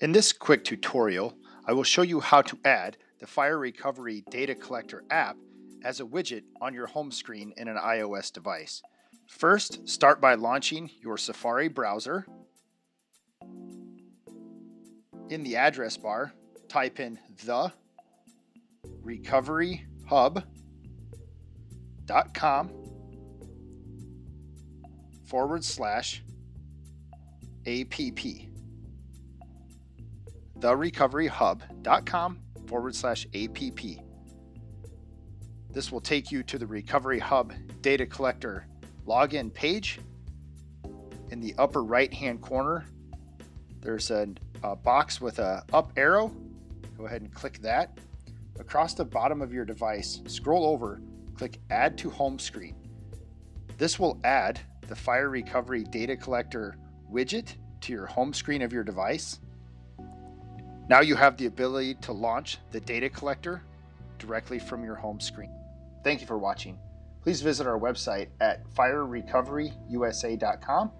In this quick tutorial, I will show you how to add the Fire Recovery Data Collector app as a widget on your home screen in an iOS device. First, start by launching your Safari browser. In the address bar, type in the recoveryhub.com forward slash app therecoveryhub.com forward slash app. This will take you to the Recovery Hub Data Collector login page. In the upper right hand corner, there's a, a box with a up arrow. Go ahead and click that. Across the bottom of your device, scroll over, click Add to Home Screen. This will add the Fire Recovery Data Collector widget to your home screen of your device. Now you have the ability to launch the data collector directly from your home screen. Thank you for watching. Please visit our website at firerecoveryusa.com